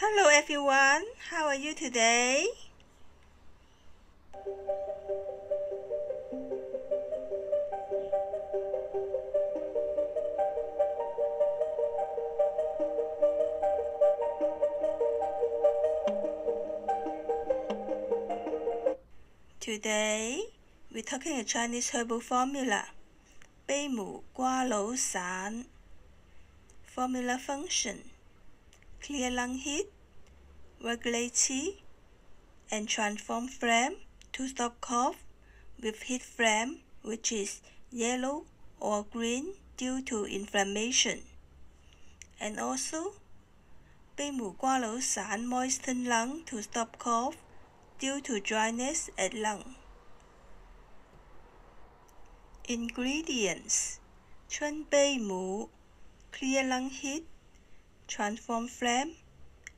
Hello everyone, how are you today? Today, we're talking a Chinese herbal formula. 贝母瓜蒌散 Formula function clear lung heat, regulate qi, and transform phlegm to stop cough with heat phlegm, which is yellow or green due to inflammation. And also, Bei Mu Gua Lou San moisten lung to stop cough due to dryness at lung. Ingredients Chuan Bei Mu, clear lung heat, transform phlegm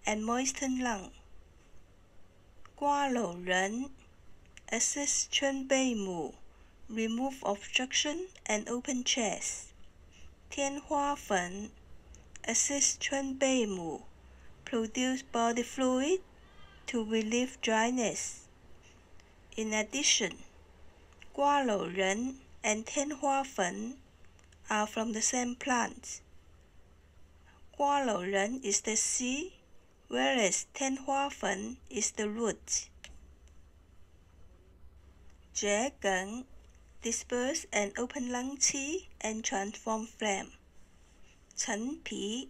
and moisten lung. Gua Ren, assist Chen Bei Mu, remove obstruction and open chest. Tian Hua Fen, assist Chen Bei Mu, produce body fluid to relieve dryness. In addition, Gua Ren and Tian Hua Fen are from the same plant. Gualauren is the seed, whereas Tianhuafen is the root. Jie Geng disperse and open lung qi and transform phlegm. Chen Pi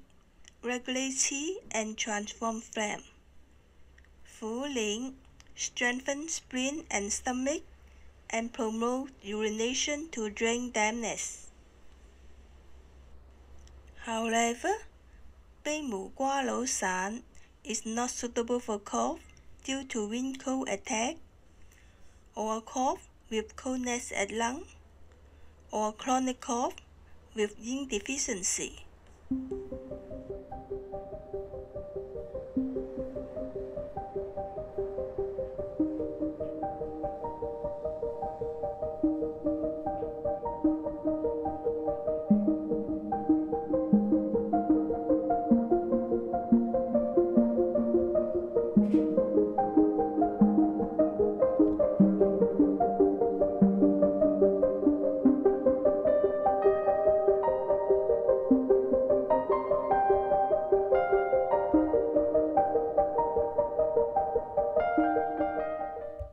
regulate qi and transform phlegm. Fu Ling strengthen spleen and stomach and promote urination to drain dampness. However, Beimu Gua Lou San is not suitable for cough due to wind cold attack, or cough with coldness at lung, or chronic cough with yin deficiency.